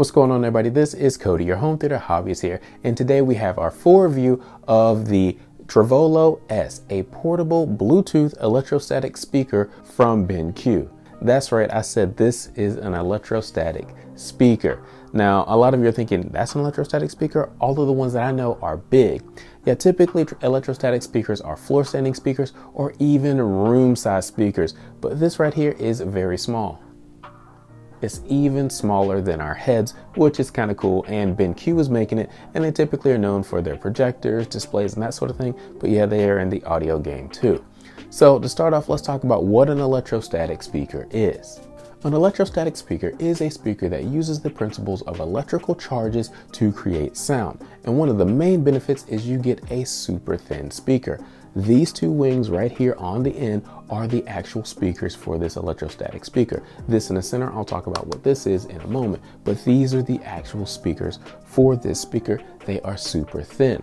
What's going on everybody? This is Cody, your home theater hobbyist here, and today we have our full review of the treVolo S, a portable Bluetooth electrostatic speaker from BenQ. That's right, I said this is an electrostatic speaker. Now, a lot of you are thinking, that's an electrostatic speaker? All of the ones that I know are big. Yeah, typically electrostatic speakers are floor standing speakers or even room size speakers, but this right here is very small. It's even smaller than our heads, which is kind of cool. And BenQ is making it, and they typically are known for their projectors, displays, and that sort of thing. But yeah, they are in the audio game too. So to start off, let's talk about what an electrostatic speaker is. An electrostatic speaker is a speaker that uses the principles of electrical charges to create sound. And one of the main benefits is you get a super thin speaker. These two wings right here on the end are the actual speakers for this electrostatic speaker. This in the center, I'll talk about what this is in a moment, but these are the actual speakers for this speaker. They are super thin.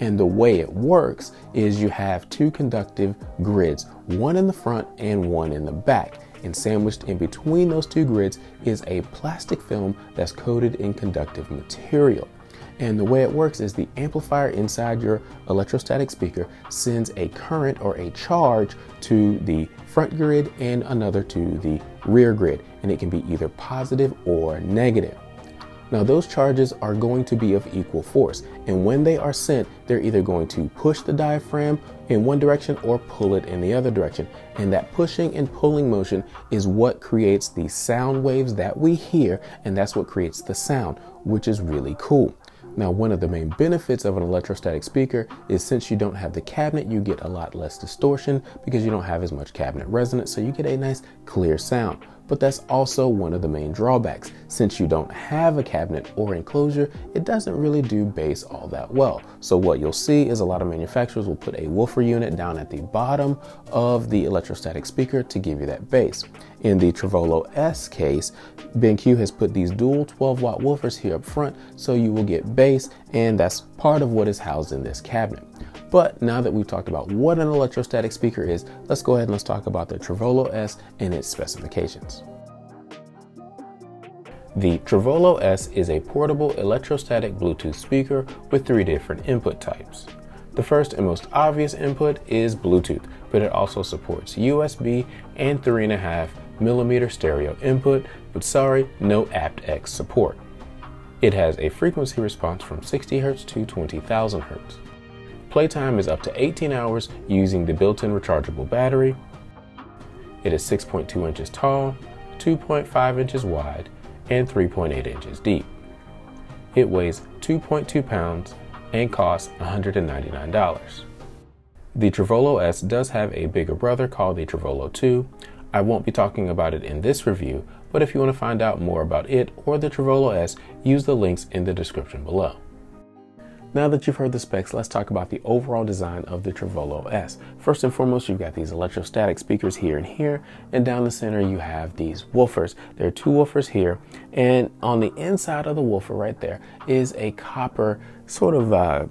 And the way it works is you have two conductive grids, one in the front and one in the back and sandwiched in between those two grids is a plastic film that's coated in conductive material. And the way it works is the amplifier inside your electrostatic speaker sends a current or a charge to the front grid and another to the rear grid. And it can be either positive or negative. Now, those charges are going to be of equal force, and when they are sent, they're either going to push the diaphragm in one direction or pull it in the other direction. And that pushing and pulling motion is what creates the sound waves that we hear, and that's what creates the sound, which is really cool. Now, one of the main benefits of an electrostatic speaker is since you don't have the cabinet, you get a lot less distortion because you don't have as much cabinet resonance, so you get a nice clear sound but that's also one of the main drawbacks. Since you don't have a cabinet or enclosure, it doesn't really do bass all that well. So what you'll see is a lot of manufacturers will put a woofer unit down at the bottom of the electrostatic speaker to give you that bass. In the treVolo S case, BenQ has put these dual 12 watt woofers here up front so you will get bass and that's part of what is housed in this cabinet. But now that we've talked about what an electrostatic speaker is, let's go ahead and let's talk about the treVolo S and its specifications. The treVolo S is a portable electrostatic Bluetooth speaker with three different input types. The first and most obvious input is Bluetooth, but it also supports USB and 3.5 millimeter stereo input, but sorry, no aptX support. It has a frequency response from 60 Hz to 20,000 Hz. Playtime is up to 18 hours using the built-in rechargeable battery. It is 6.2 inches tall, 2.5 inches wide, and 3.8 inches deep. It weighs 2.2 pounds and costs $199. The treVolo S does have a bigger brother called the treVolo 2. I won't be talking about it in this review, but if you want to find out more about it or the treVolo S, use the links in the description below. Now that you've heard the specs, let's talk about the overall design of the treVolo S. First and foremost, you've got these electrostatic speakers here and here, and down the center you have these woofers. There are two woofers here, and on the inside of the woofer right there is a copper sort of uh,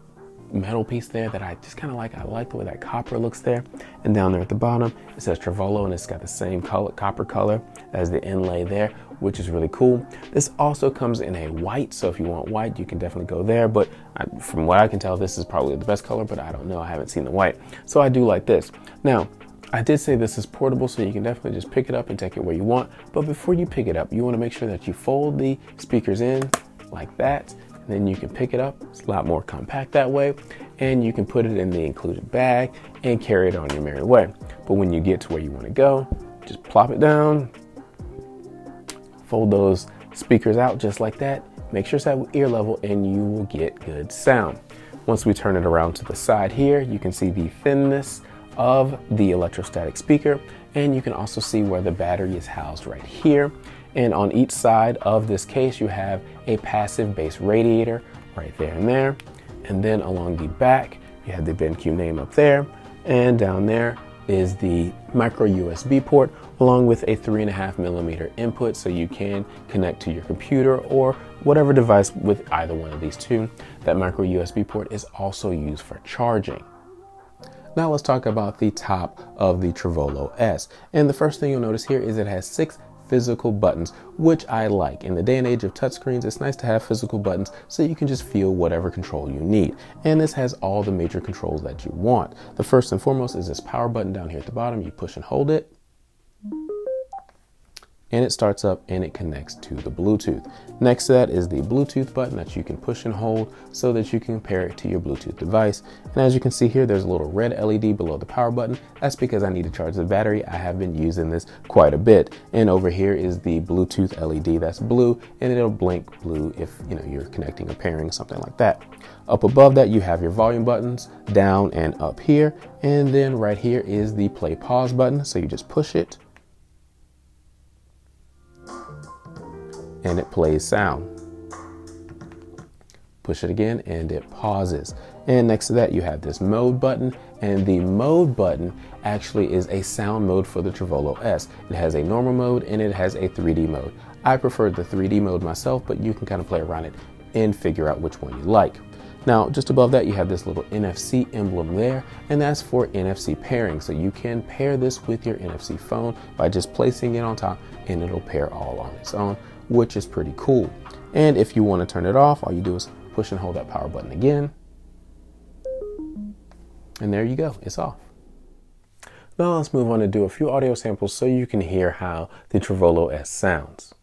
metal piece there that I just kind of like. I like the way that copper looks there. And down there at the bottom, it says treVolo and it's got the same color, copper color as the inlay there, which is really cool. This also comes in a white, so if you want white, you can definitely go there. But I, from what I can tell, this is probably the best color, but I don't know. I haven't seen the white. So I do like this. Now, I did say this is portable, so you can definitely just pick it up and take it where you want. But before you pick it up, you want to make sure that you fold the speakers in like that then you can pick it up. It's a lot more compact that way. And you can put it in the included bag and carry it on your merry way. But when you get to where you want to go, just plop it down, fold those speakers out just like that. Make sure it's at ear level and you will get good sound. Once we turn it around to the side here, you can see the thinness of the electrostatic speaker and you can also see where the battery is housed right here. And on each side of this case, you have a passive bass radiator right there and there. And then along the back, you have the BenQ name up there. And down there is the micro USB port along with a three and a half millimeter input so you can connect to your computer or whatever device with either one of these two. That micro USB port is also used for charging. Now let's talk about the top of the treVolo S. And the first thing you'll notice here is it has six physical buttons, which I like. In the day and age of touchscreens, it's nice to have physical buttons so you can just feel whatever control you need. And this has all the major controls that you want. The first and foremost is this power button down here at the bottom. You push and hold it and it starts up and it connects to the Bluetooth. Next to that is the Bluetooth button that you can push and hold so that you can pair it to your Bluetooth device. And as you can see here, there's a little red LED below the power button. That's because I need to charge the battery. I have been using this quite a bit. And over here is the Bluetooth LED that's blue and it'll blink blue if you know you're connecting or pairing something like that. Up above that, you have your volume buttons down and up here. And then right here is the play pause button. So you just push it and it plays sound. Push it again and it pauses. And next to that, you have this mode button, and the mode button actually is a sound mode for the treVolo S. It has a normal mode and it has a 3D mode. I prefer the 3D mode myself, but you can kind of play around it and figure out which one you like. Now, just above that, you have this little NFC emblem there, and that's for NFC pairing. So you can pair this with your NFC phone by just placing it on top, and it'll pair all on its own which is pretty cool. And if you want to turn it off, all you do is push and hold that power button again. And there you go, it's off. Now let's move on to do a few audio samples so you can hear how the treVolo S sounds.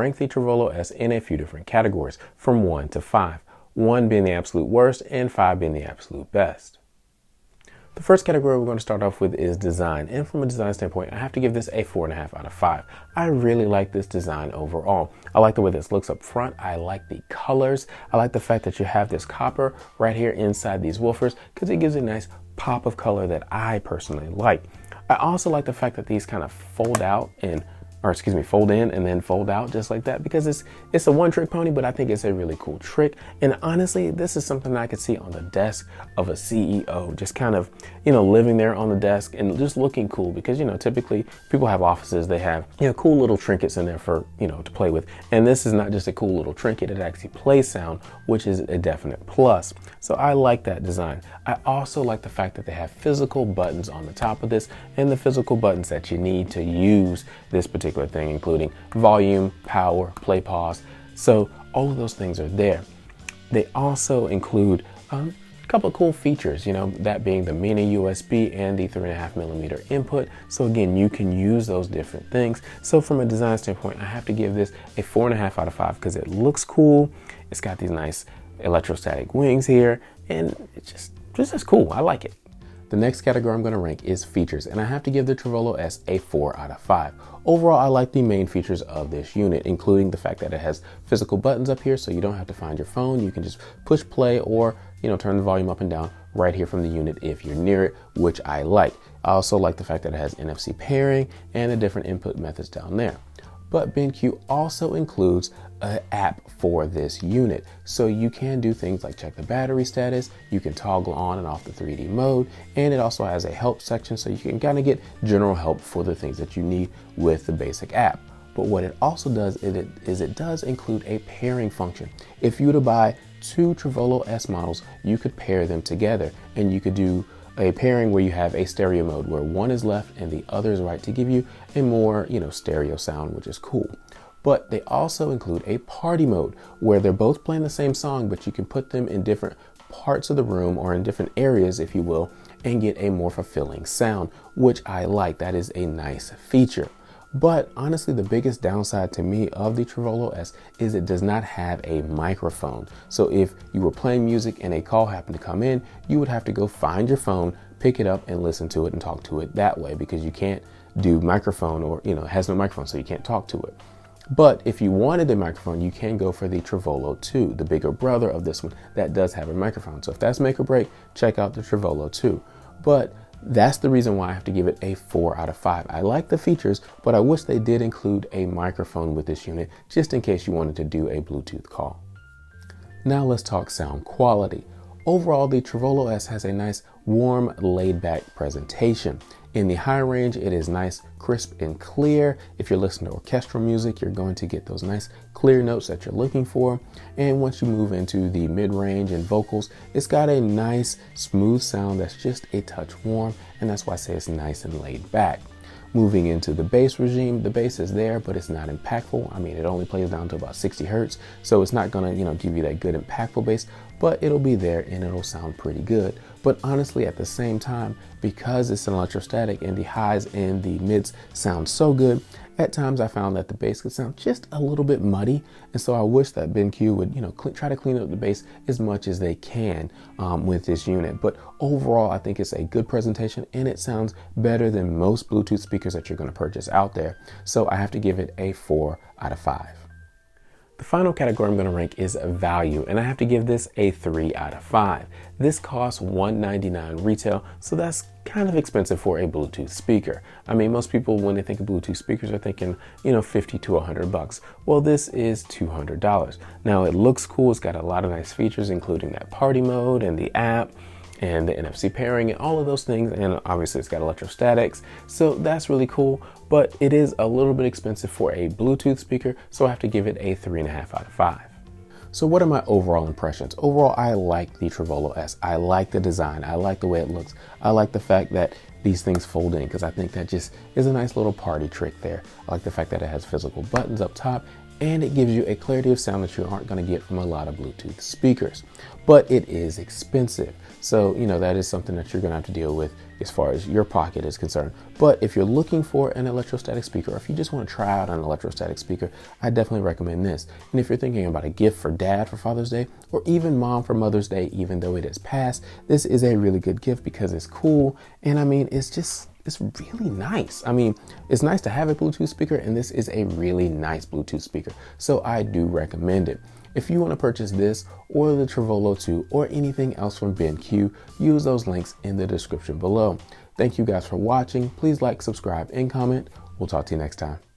Rank the treVolo S in a few different categories from 1 to 5, 1 being the absolute worst and 5 being the absolute best. The first category we're going to start off with is design. And from a design standpoint, I have to give this a 4.5 out of 5. I really like this design overall. I like the way this looks up front. I like the colors. I like the fact that you have this copper right here inside these woofers because it gives a nice pop of color that I personally like. I also like the fact that these kind of fold out and or excuse me, fold in and then fold out just like that because it's it's a one trick pony, but I think it's a really cool trick. And honestly, this is something I could see on the desk of a CEO, just kind of, you know, living there on the desk and just looking cool because, you know, typically people have offices, they have, you know, cool little trinkets in there for, you know, to play with. And this is not just a cool little trinket, it actually plays sound, which is a definite plus. So I like that design. I also like the fact that they have physical buttons on the top of this and the physical buttons that you need to use this particular particular thing, including volume, power, play pause. So all of those things are there. They also include a couple of cool features, you know, that being the mini USB and the three and a half millimeter input. So again, you can use those different things. So from a design standpoint, I have to give this a four and a half out of five because it looks cool. It's got these nice electrostatic wings here and it's just, just is cool. I like it. The next category I'm going to rank is features, and I have to give the treVolo S a 4 out of 5. Overall, I like the main features of this unit, including the fact that it has physical buttons up here, so you don't have to find your phone. You can just push play or, you know, turn the volume up and down right here from the unit if you're near it, which I like. I also like the fact that it has NFC pairing and the different input methods down there. But BenQ also includes an app for this unit. So you can do things like check the battery status, you can toggle on and off the 3D mode, and it also has a help section so you can kind of get general help for the things that you need with the basic app. But what it also does is it, is it does include a pairing function. If you were to buy two treVolo S models, you could pair them together and you could do a pairing where you have a stereo mode where one is left and the other is right to give you a more, you know, stereo sound, which is cool. But they also include a party mode where they're both playing the same song, but you can put them in different parts of the room or in different areas, if you will, and get a more fulfilling sound, which I like. That is a nice feature. But honestly, the biggest downside to me of the treVolo S is it does not have a microphone. So if you were playing music and a call happened to come in, you would have to go find your phone, pick it up and listen to it and talk to it that way because you can't do microphone or, you know, has no microphone, so you can't talk to it. But if you wanted a microphone, you can go for the treVolo 2, the bigger brother of this one that does have a microphone. So if that's make or break, check out the treVolo 2. But that's the reason why I have to give it a 4 out of 5. I like the features, but I wish they did include a microphone with this unit just in case you wanted to do a Bluetooth call. Now let's talk sound quality. overall, the treVolo S has a nice, warm, laid back presentation. In the high range, it is nice, crisp, and clear. If you're listening to orchestral music, you're going to get those nice, clear notes that you're looking for. And once you move into the mid range and vocals, it's got a nice, smooth sound that's just a touch warm, and that's why I say it's nice and laid back. Moving into the bass regime, the bass is there, but it's not impactful. I mean, it only plays down to about 60 hertz, so it's not gonna, you know, give you that good impactful bass, but it'll be there and it'll sound pretty good. But honestly, at the same time, because it's an electrostatic and the highs and the mids sound so good, at times I found that the bass could sound just a little bit muddy, and so I wish that BenQ would, you know, try to clean up the bass as much as they can um, with this unit. But overall, I think it's a good presentation, and it sounds better than most Bluetooth speakers that you're going to purchase out there. So I have to give it a four out of five. The final category I'm going to rank is value, and I have to give this a 3 out of 5. This costs 199 retail, so that's kind of expensive for a Bluetooth speaker. I mean, most people, when they think of Bluetooth speakers, are thinking, you know, 50 to 100 bucks. Well, this is $200. Now, it looks cool, it's got a lot of nice features, including that party mode and the app and the NFC pairing and all of those things. And obviously, it's got electrostatics, so that's really cool. But it is a little bit expensive for a Bluetooth speaker, so I have to give it a three and a half out of five. So, what are my overall impressions? Overall, I like the treVolo S. I like the design. I like the way it looks. I like the fact that these things fold in because I think that just is a nice little party trick there. I like the fact that it has physical buttons up top and it gives you a clarity of sound that you aren't going to get from a lot of Bluetooth speakers. But it is expensive. So, you know, that is something that you're going to have to deal with as far as your pocket is concerned. But if you're looking for an electrostatic speaker, or if you just want to try out an electrostatic speaker, I definitely recommend this. And if you're thinking about a gift for dad for Father's Day, or even mom for Mother's Day, even though it is past, this is a really good gift because it's cool. And I mean, it's just it's really nice. I mean, it's nice to have a Bluetooth speaker, and this is a really nice Bluetooth speaker. So I do recommend it. If you want to purchase this or the treVolo 2 or anything else from BenQ, use those links in the description below. Thank you guys for watching. Please like, subscribe, and comment. We'll talk to you next time.